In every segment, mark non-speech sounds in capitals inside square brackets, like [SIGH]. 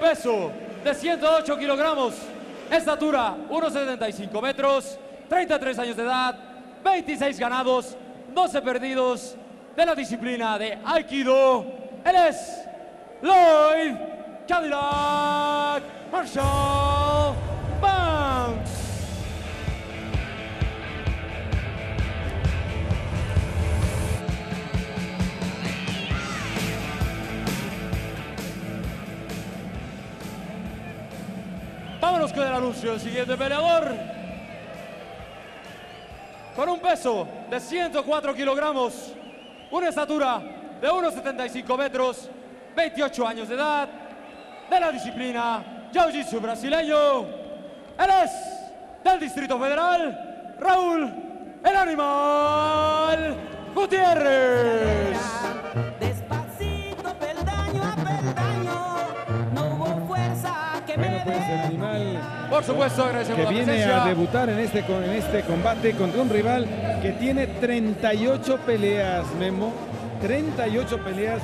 peso de 108 kilogramos, estatura 1,75 metros, 33 años de edad, 26 ganados, 12 perdidos de la disciplina de Aikido. Él es Lloyd Cadillac Marshall El siguiente peleador. Con un peso de 104 kilogramos, una estatura de 1,75 metros, 28 años de edad, de la disciplina Jiu-Jitsu brasileño. Él es del Distrito Federal, Raúl el Animal Gutiérrez. Pues el animal Por supuesto, agradecemos que la viene a debutar en este, con- en este combate contra un rival que tiene 38 peleas, Memo. 38 peleas,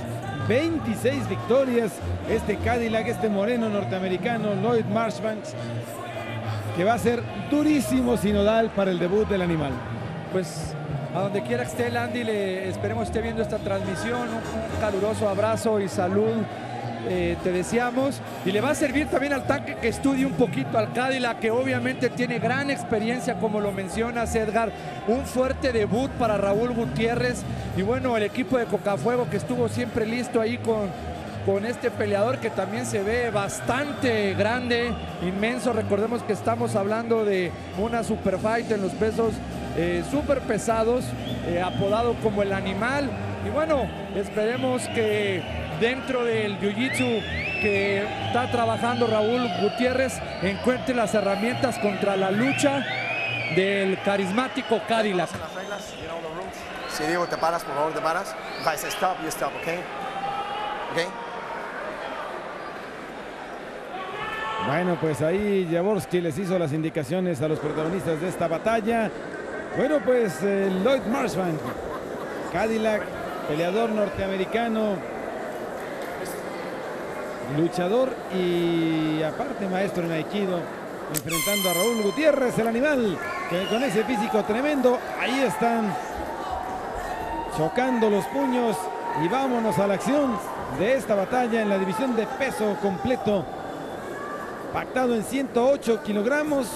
26 victorias. Este Cadillac, este moreno norteamericano, Lloyd Marshbanks, que va a ser durísimo sinodal para el debut del animal. Pues a donde quiera que esté Landy, le esperemos esté viendo esta transmisión. Un caluroso abrazo y salud. Eh, te deseamos y le va a servir también al tanque que estudie un poquito al Cadillac que obviamente tiene gran experiencia como lo mencionas Edgar un fuerte debut para Raúl Gutiérrez y bueno el equipo de Cocafuego que estuvo siempre listo ahí con con este peleador que también se ve bastante grande, inmenso. Recordemos que estamos hablando de una super fight en los pesos eh, super pesados, eh, apodado como el animal. Y bueno, esperemos que dentro del jiu-jitsu que está trabajando Raúl Gutiérrez encuentre las herramientas contra la lucha del carismático Cadillac. Si digo te paras, por favor te paras. If I say stop, you stop, okay? Okay? Bueno, pues ahí Jaworski les hizo las indicaciones a los protagonistas de esta batalla. Bueno, pues eh, Lloyd Marshbank, Cadillac, peleador norteamericano, luchador y aparte maestro en Aikido, enfrentando a Raúl Gutiérrez, el animal, que con ese físico tremendo, ahí están chocando los puños y vámonos a la acción de esta batalla en la división de peso completo pactado en 108 kilogramos.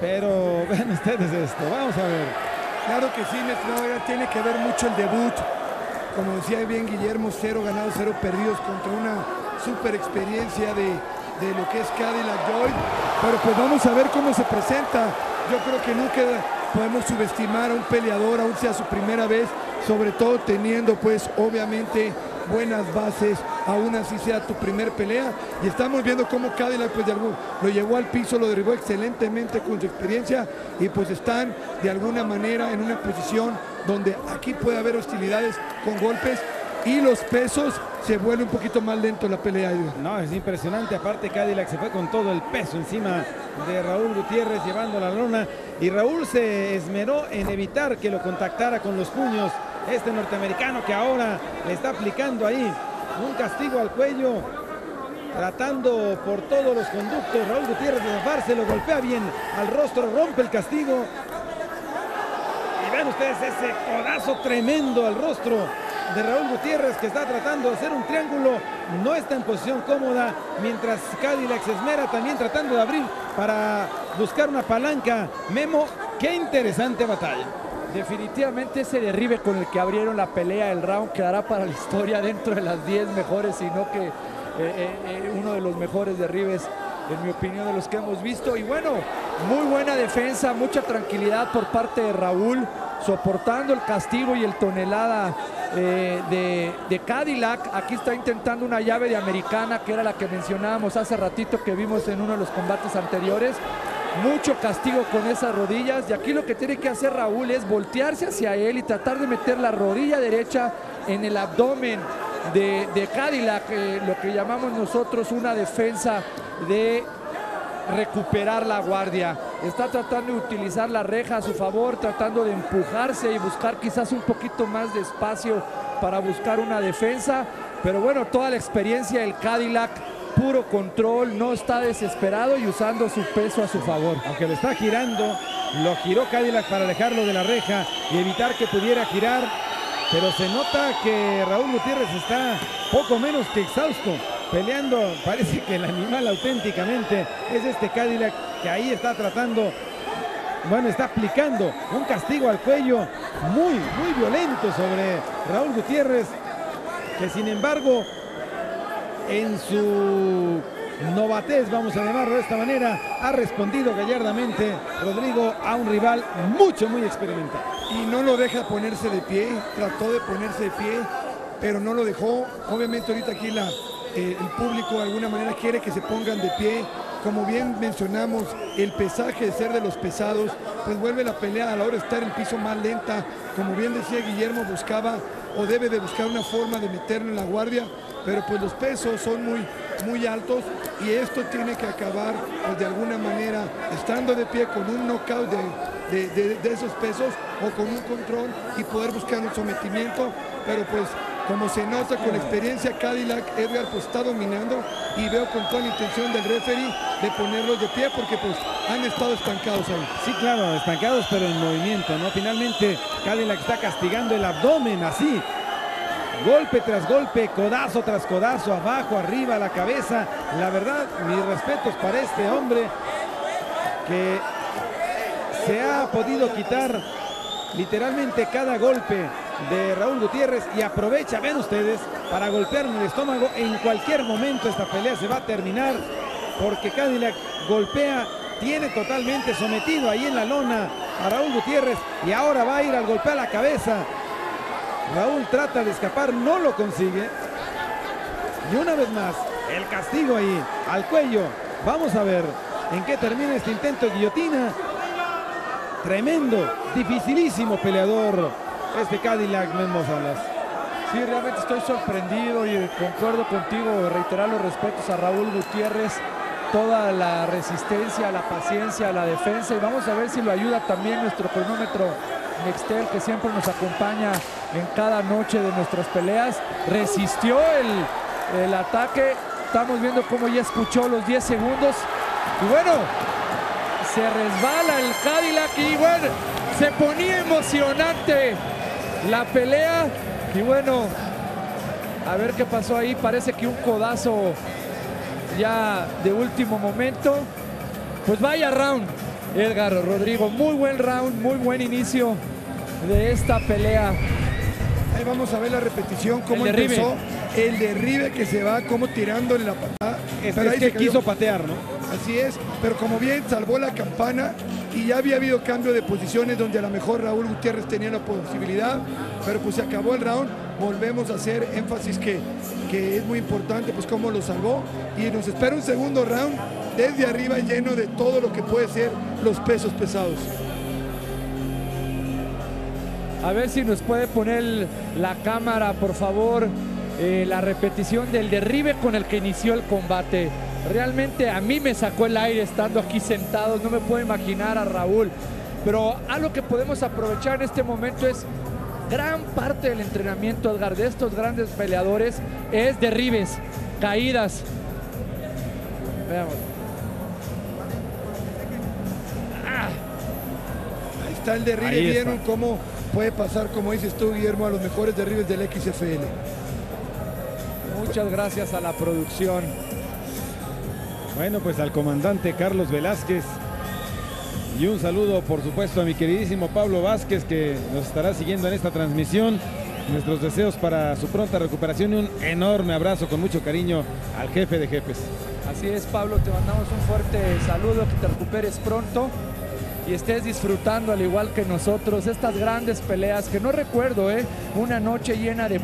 Pero [LAUGHS] vean ustedes esto, vamos a ver. Claro que sí, Edgar, tiene que ver mucho el debut. Como decía bien Guillermo, cero ganados, cero perdidos contra una super experiencia de, de lo que es Cadillac Joy. Pero pues vamos a ver cómo se presenta. Yo creo que nunca podemos subestimar a un peleador, aún sea su primera vez, sobre todo teniendo pues obviamente buenas bases, aún así sea tu primer pelea. Y estamos viendo cómo Cadillac pues de algún, lo llevó al piso, lo derribó excelentemente con su experiencia y pues están de alguna manera en una posición donde aquí puede haber hostilidades con golpes y los pesos se vuelve un poquito más lento la pelea. No, es impresionante. Aparte, Cadillac se fue con todo el peso encima de Raúl Gutiérrez llevando la lona. Y Raúl se esmeró en evitar que lo contactara con los puños. Este norteamericano que ahora le está aplicando ahí un castigo al cuello. Tratando por todos los conductos, Raúl Gutiérrez de zafarse, lo golpea bien al rostro, rompe el castigo. Y vean ustedes ese codazo tremendo al rostro de Raúl Gutiérrez que está tratando de hacer un triángulo, no está en posición cómoda, mientras Cadillac se esmera también tratando de abrir para buscar una palanca. Memo, qué interesante batalla. Definitivamente ese derribe con el que abrieron la pelea, el round, quedará para la historia dentro de las 10 mejores, sino que eh, eh, eh, uno de los mejores derribes, en mi opinión, de los que hemos visto. Y bueno, muy buena defensa, mucha tranquilidad por parte de Raúl, soportando el castigo y el tonelada eh, de, de Cadillac. Aquí está intentando una llave de americana, que era la que mencionábamos hace ratito que vimos en uno de los combates anteriores mucho castigo con esas rodillas y aquí lo que tiene que hacer Raúl es voltearse hacia él y tratar de meter la rodilla derecha en el abdomen de, de Cadillac, eh, lo que llamamos nosotros una defensa de recuperar la guardia. Está tratando de utilizar la reja a su favor, tratando de empujarse y buscar quizás un poquito más de espacio para buscar una defensa. Pero bueno, toda la experiencia del Cadillac puro control, no está desesperado y usando su peso a su favor. Aunque lo está girando, lo giró Cadillac para alejarlo de la reja y evitar que pudiera girar. Pero se nota que Raúl Gutiérrez está poco menos que exhausto, peleando. Parece que el animal auténticamente es este Cadillac que ahí está tratando, bueno, está aplicando un castigo al cuello muy, muy violento sobre Raúl Gutiérrez, que sin embargo en su novatez, vamos a llamarlo de esta manera, ha respondido gallardamente Rodrigo a un rival mucho, muy experimentado. y no lo deja ponerse de pie, trató de ponerse de pie, pero no lo dejó. Obviamente ahorita aquí la, eh, el público de alguna manera quiere que se pongan de pie. Como bien mencionamos, el pesaje de ser de los pesados, pues vuelve la pelea a la hora de estar en piso más lenta. Como bien decía Guillermo, buscaba o debe de buscar una forma de meterlo en la guardia, pero pues los pesos son muy, muy altos y esto tiene que acabar pues, de alguna manera estando de pie con un knockout de, de- de- de esos pesos o con un control y poder buscar un sometimiento, pero pues como se nota con experiencia Cadillac, Edgar pues está dominando y veo con toda la intención del referee de ponerlos de pie porque pues han estado estancados ahí. Sí, claro, estancados pero en movimiento, ¿no? Finalmente Cadillac está castigando el abdomen así. Golpe tras golpe, codazo tras codazo, abajo, arriba, la cabeza. La verdad, mis respetos para este hombre que se ha podido quitar literalmente cada golpe de Raúl Gutiérrez y aprovecha, ven ustedes, para golpear en el estómago. En cualquier momento esta pelea se va a terminar porque Cadillac golpea, tiene totalmente sometido ahí en la lona a Raúl Gutiérrez y ahora va a ir al golpe a la cabeza. Raúl trata de escapar, no lo consigue. Y una vez más, el castigo ahí, al cuello. Vamos a ver en qué termina este intento de guillotina. Tremendo, dificilísimo peleador este Cadillac Memo Salas. Sí, realmente estoy sorprendido y concuerdo contigo, reiterar los respetos a Raúl Gutiérrez, toda la resistencia, la paciencia, la defensa y vamos a ver si lo ayuda también nuestro cronómetro Nextel que siempre nos acompaña en cada noche de nuestras peleas. Resistió el, el ataque, estamos viendo cómo ya escuchó los 10 segundos y bueno, se resbala el Cadillac y bueno, se ponía emocionante la pelea y bueno, a ver qué pasó ahí, parece que un codazo ya de último momento. Pues vaya round, Edgar Rodrigo, muy buen round, muy buen inicio de esta pelea. Ahí vamos a ver la repetición, cómo El empezó el derribe que se va, como tirándole la patada. Es, Pero es ahí que quiso patear, ¿no? Así es, pero como bien salvó la campana y ya había habido cambio de posiciones donde a lo mejor Raúl Gutiérrez tenía la posibilidad, pero pues se acabó el round. Volvemos a hacer énfasis que, que es muy importante, pues cómo lo salvó. Y nos espera un segundo round desde arriba lleno de todo lo que puede ser los pesos pesados. A ver si nos puede poner la cámara, por favor, eh, la repetición del derribe con el que inició el combate. Realmente a mí me sacó el aire estando aquí sentados, no me puedo imaginar a Raúl. Pero algo que podemos aprovechar en este momento es gran parte del entrenamiento, Edgar, de estos grandes peleadores es derribes, caídas. Veamos. Ahí está el derribe, Ahí está. vieron cómo puede pasar, como dices tú, Guillermo, a los mejores derribes del XFL. Muchas gracias a la producción. Bueno, pues al comandante Carlos Velázquez. Y un saludo, por supuesto, a mi queridísimo Pablo Vázquez, que nos estará siguiendo en esta transmisión. Nuestros deseos para su pronta recuperación y un enorme abrazo con mucho cariño al jefe de jefes. Así es, Pablo, te mandamos un fuerte saludo, que te recuperes pronto y estés disfrutando al igual que nosotros estas grandes peleas que no recuerdo, ¿eh? Una noche llena de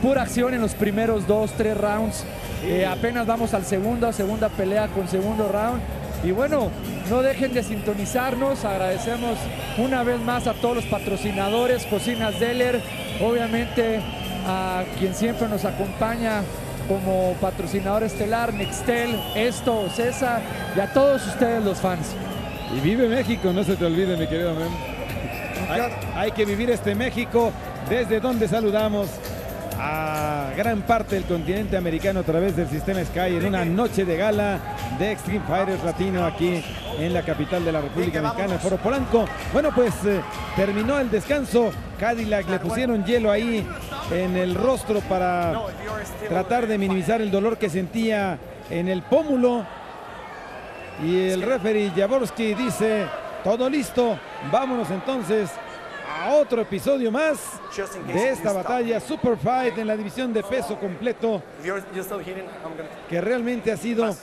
pura acción en los primeros dos, tres rounds. Eh, apenas vamos al segundo, segunda pelea con segundo round. Y bueno, no dejen de sintonizarnos. Agradecemos una vez más a todos los patrocinadores, Cocinas Deller, obviamente a quien siempre nos acompaña como patrocinador estelar, Nextel, Esto, César y a todos ustedes los fans. Y vive México, no se te olvide, mi querido Mem. Hay, hay que vivir este México desde donde saludamos a gran parte del continente americano a través del sistema Sky en una noche de gala de Extreme Fighters Latino aquí en la capital de la República Mexicana, Foro Polanco. Bueno, pues eh, terminó el descanso. Cadillac le pusieron hielo ahí en el rostro para tratar de minimizar el dolor que sentía en el pómulo. Y el referee Jaworski dice, todo listo, vámonos entonces a otro episodio más de esta batalla Super Fight en la división de peso completo que realmente ha sido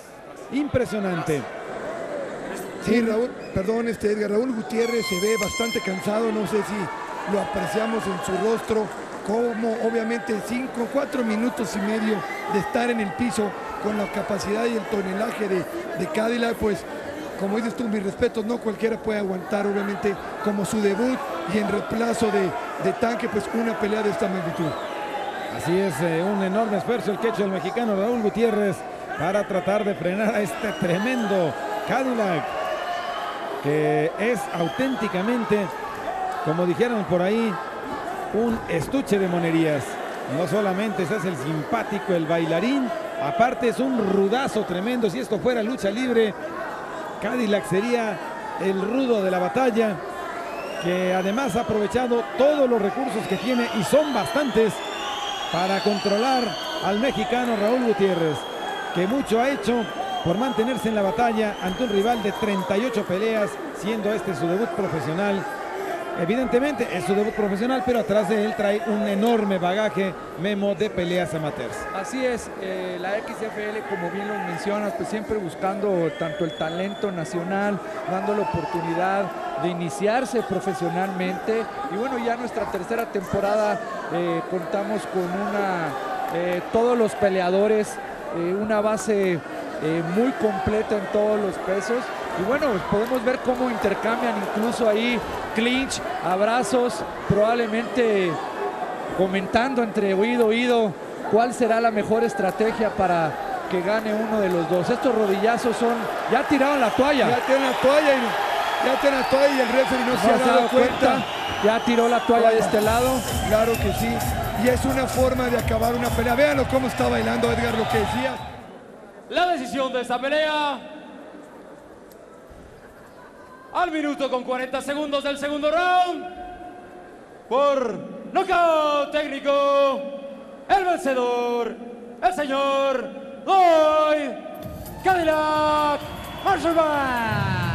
impresionante. Sí, Raúl, perdón, este Edgar, Raúl Gutiérrez se ve bastante cansado, no sé si lo apreciamos en su rostro, como obviamente cinco, cuatro minutos y medio de estar en el piso con la capacidad y el tonelaje de, de Cadillac, pues como dices tú, mis respetos, no cualquiera puede aguantar obviamente como su debut y en reemplazo de, tanque, pues una pelea de esta magnitud. Así es, eh, un enorme esfuerzo el que ha hecho el mexicano Raúl Gutiérrez para tratar de frenar a este tremendo Cadillac, que es auténticamente, como dijeron por ahí, un estuche de monerías. No solamente hace el simpático, el bailarín, aparte es un rudazo tremendo. Si esto fuera lucha libre, Cadillac sería el rudo de la batalla, que además ha aprovechado todos los recursos que tiene y son bastantes para controlar al mexicano Raúl Gutiérrez, que mucho ha hecho por mantenerse en la batalla ante un rival de 38 peleas, siendo este su debut profesional. Evidentemente es su debut profesional, pero atrás de él trae un enorme bagaje memo de peleas amateurs. Así es, eh, la XFL, como bien lo mencionas, pues siempre buscando tanto el talento nacional, dando la oportunidad de iniciarse profesionalmente. Y bueno, ya nuestra tercera temporada eh, contamos con una, eh, todos los peleadores, una base eh, muy completa en todos los pesos. Y bueno, pues podemos ver cómo intercambian incluso ahí clinch, abrazos, probablemente comentando entre oído oído cuál será la mejor estrategia para que gane uno de los dos. Estos rodillazos son, ya tiraron la toalla. Ya tiene la toalla y ya tiene la toalla y el referee no, se ha dado cuenta. Ya tiró la toalla de este lado. Claro que sí. Y es una forma de acabar una pelea. Véanlo cómo está bailando Edgar, lo que decía. La decisión de esta pelea. Al minuto con 40 segundos del segundo round. Por nocaut técnico. El vencedor. El señor Lloyd Cadillac Marshall.